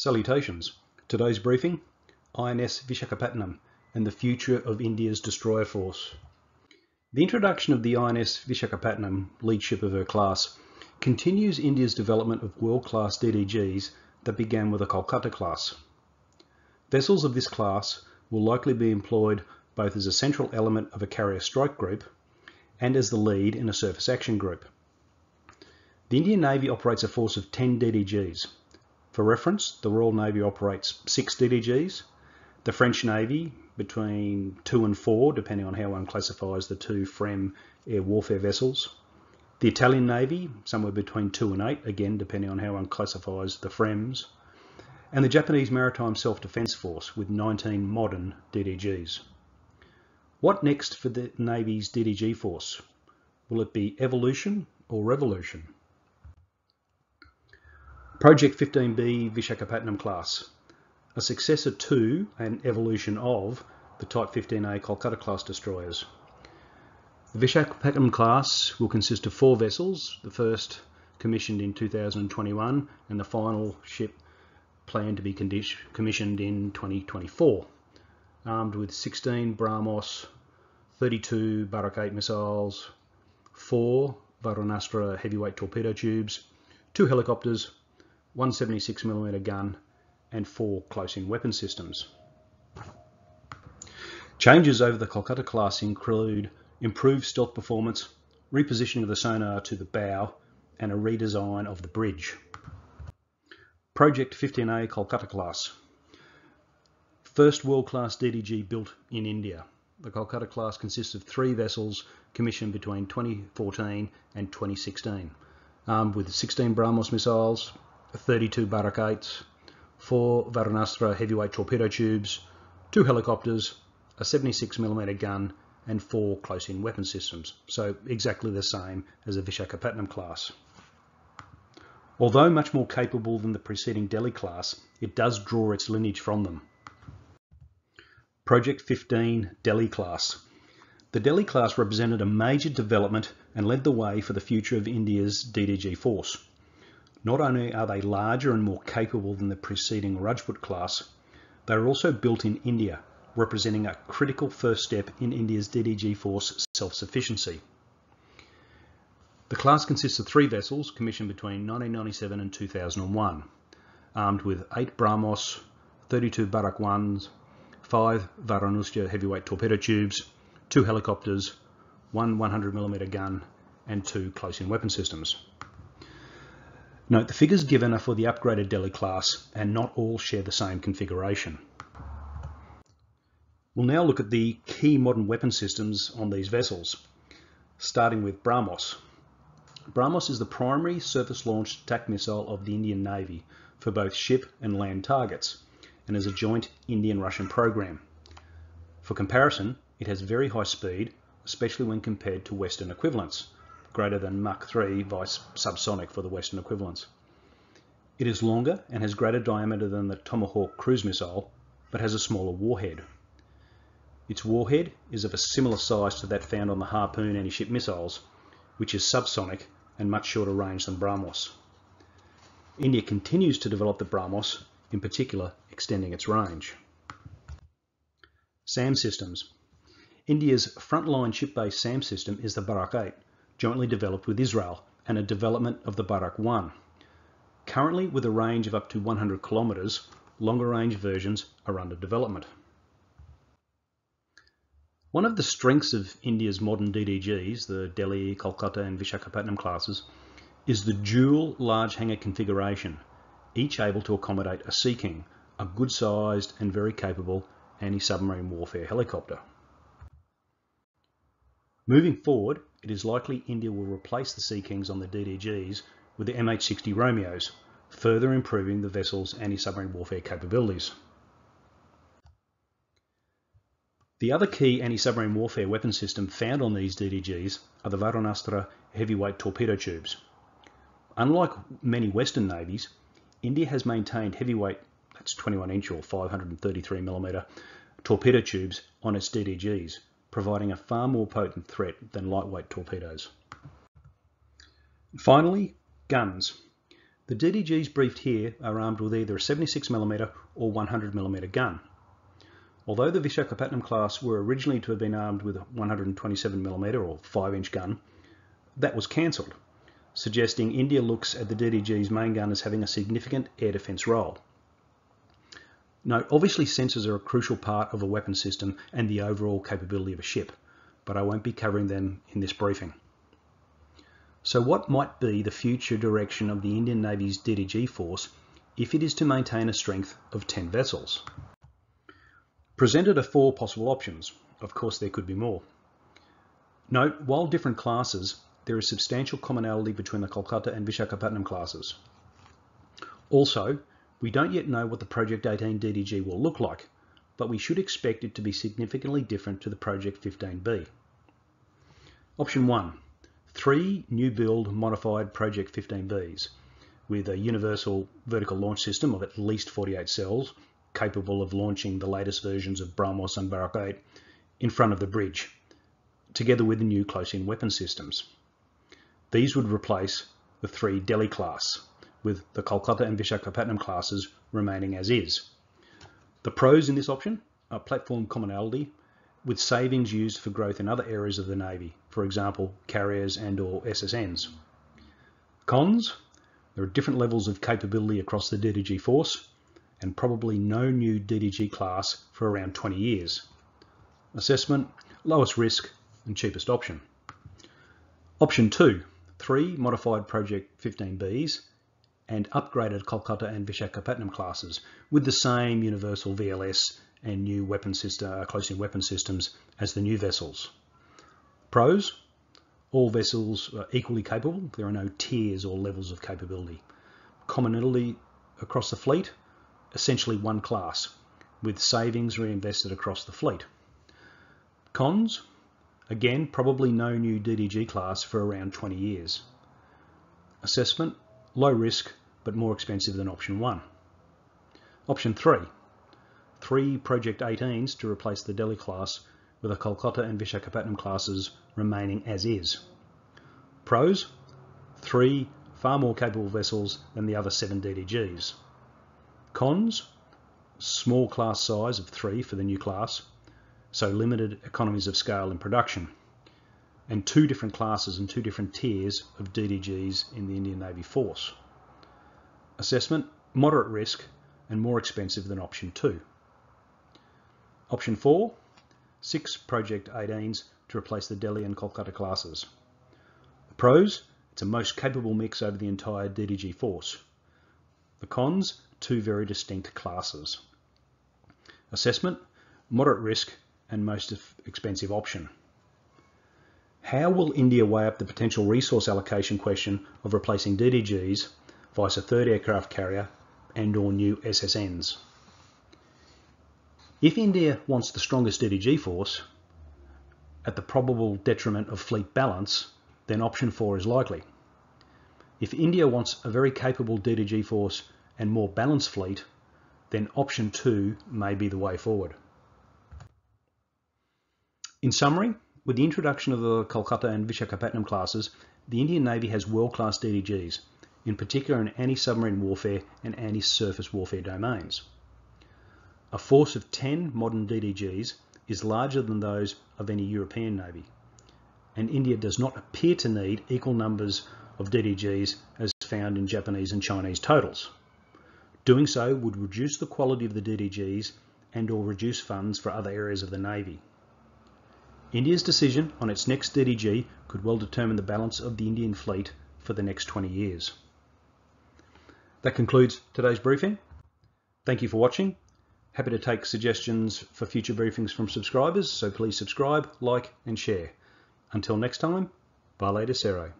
Salutations. Today's briefing, INS Visakhapatnam and the future of India's destroyer force. The introduction of the INS Visakhapatnam, lead ship of her class, continues India's development of world-class DDGs that began with the Kolkata class. Vessels of this class will likely be employed both as a central element of a carrier strike group and as the lead in a surface action group. The Indian Navy operates a force of 10 DDGs, for reference, the Royal Navy operates six DDGs, the French Navy between two and four, depending on how one classifies the two FREMM air warfare vessels, the Italian Navy somewhere between two and eight, again depending on how one classifies the FREMMs, and the Japanese Maritime Self-Defense Force with 19 modern DDGs. What next for the Navy's DDG force? Will it be evolution or revolution? Project 15B Visakhapatnam class, a successor to and evolution of the Type 15A Kolkata class destroyers. The Visakhapatnam class will consist of four vessels, the first commissioned in 2021 and the final ship planned to be commissioned in 2024, armed with 16 BrahMos, 32 Barak 8 missiles, four Varunastra heavyweight torpedo tubes, two helicopters, 176mm gun and four close-in weapon systems. Changes over the Kolkata class include improved stealth performance, repositioning of the sonar to the bow, and a redesign of the bridge. Project 15A Kolkata class. First world-class DDG built in India. The Kolkata class consists of three vessels commissioned between 2014 and 2016, armed with 16 BrahMos missiles, 32 Barak 8s, 4 Varunastra heavyweight torpedo tubes, 2 helicopters, a 76mm gun and 4 close-in weapon systems, so exactly the same as the Visakhapatnam class. Although much more capable than the preceding Delhi class, it does draw its lineage from them. Project 15 Delhi class. The Delhi class represented a major development and led the way for the future of India's DDG force. Not only are they larger and more capable than the preceding Rajput class, they are also built in India, representing a critical first step in India's DDG force self-sufficiency. The class consists of three vessels commissioned between 1997 and 2001, armed with 8 BrahMos, 32 Barak 1s, 5 Varunastra heavyweight torpedo tubes, 2 helicopters, 1 100mm gun and 2 close-in weapon systems. Note the figures given are for the upgraded Delhi class and not all share the same configuration. We'll now look at the key modern weapon systems on these vessels, starting with BrahMos. BrahMos is the primary surface-launched attack missile of the Indian Navy for both ship and land targets and is a joint Indian-Russian program. For comparison, it has very high speed, especially when compared to Western equivalents, greater than Mach 3 vice subsonic for the Western equivalents. It is longer and has greater diameter than the Tomahawk cruise missile, but has a smaller warhead. Its warhead is of a similar size to that found on the Harpoon anti-ship missiles, which is subsonic and much shorter range than BrahMos. India continues to develop the BrahMos, in particular extending its range. SAM systems. India's frontline ship-based SAM system is the Barak 8, jointly developed with Israel and a development of the Barak 1. Currently with a range of up to 100 kilometres, longer range versions are under development. One of the strengths of India's modern DDGs, the Delhi, Kolkata and Visakhapatnam classes, is the dual large hangar configuration, each able to accommodate a Sea King, a good sized and very capable anti-submarine warfare helicopter. Moving forward, it is likely India will replace the Sea Kings on the DDGs with the MH-60 Romeos, further improving the vessel's anti-submarine warfare capabilities. The other key anti-submarine warfare weapon system found on these DDGs are the Varunastra heavyweight torpedo tubes. Unlike many Western navies, India has maintained heavyweight, that's 21 inch or 533 millimeter, torpedo tubes on its DDGs, providing a far more potent threat than lightweight torpedoes. Finally, guns. The DDGs briefed here are armed with either a 76mm or 100mm gun. Although the Visakhapatnam class were originally to have been armed with a 127mm or 5-inch gun, that was cancelled, suggesting India looks at the DDG's main gun as having a significant air defence role. Note, obviously sensors are a crucial part of a weapon system and the overall capability of a ship, but I won't be covering them in this briefing. So what might be the future direction of the Indian Navy's DDG force if it is to maintain a strength of 10 vessels? Presented are four possible options. Of course, there could be more. Note, while different classes, there is substantial commonality between the Kolkata and Visakhapatnam classes. Also, we don't yet know what the Project 18 DDG will look like, but we should expect it to be significantly different to the Project 15B. Option 1 three new build modified Project 15Bs with a universal vertical launch system of at least 48 cells capable of launching the latest versions of BrahMos and Barak 8 in front of the bridge, together with the new close-in weapon systems. These would replace the three Delhi class, with the Kolkata and Visakhapatnam classes remaining as is. The pros in this option are platform commonality with savings used for growth in other areas of the Navy, for example, carriers and or SSNs. Cons, there are different levels of capability across the DDG force and probably no new DDG class for around 20 years. Assessment, lowest risk and cheapest option. Option 2, three modified Project 15Bs and upgraded Kolkata and Visakhapatnam classes with the same universal VLS and new weapon system, uh, close-in weapon systems as the new vessels. Pros, all vessels are equally capable. There are no tiers or levels of capability. Commonality across the fleet, essentially one class, with savings reinvested across the fleet. Cons, again, probably no new DDG class for around 20 years. Assessment, low risk, but more expensive than option one. Option three, three Project 18s to replace the Delhi class with the Kolkata and Visakhapatnam classes remaining as is. Pros, three far more capable vessels than the other seven DDGs. Cons, small class size of three for the new class, so limited economies of scale in production, and two different classes and two different tiers of DDGs in the Indian Navy force. Assessment, moderate risk and more expensive than option two. Option 4, six Project 18s to replace the Delhi and Kolkata classes. The pros, it's a most capable mix over the entire DDG force. The cons, two very distinct classes. Assessment, moderate risk and most expensive option. How will India weigh up the potential resource allocation question of replacing DDGs vice a third aircraft carrier and or new SSNs? If India wants the strongest DDG force, at the probable detriment of fleet balance, then option 4 is likely. If India wants a very capable DDG force and more balanced fleet, then option 2 may be the way forward. In summary, with the introduction of the Kolkata and Visakhapatnam classes, the Indian Navy has world-class DDGs, in particular in anti-submarine warfare and anti-surface warfare domains. A force of 10 modern DDGs is larger than those of any European navy, and India does not appear to need equal numbers of DDGs as found in Japanese and Chinese totals. Doing so would reduce the quality of the DDGs and or reduce funds for other areas of the Navy. India's decision on its next DDG could well determine the balance of the Indian fleet for the next 20 years. That concludes today's briefing. Thank you for watching Happy to take suggestions for future briefings from subscribers, so please subscribe, like and share. Until next time, Vale de Cero.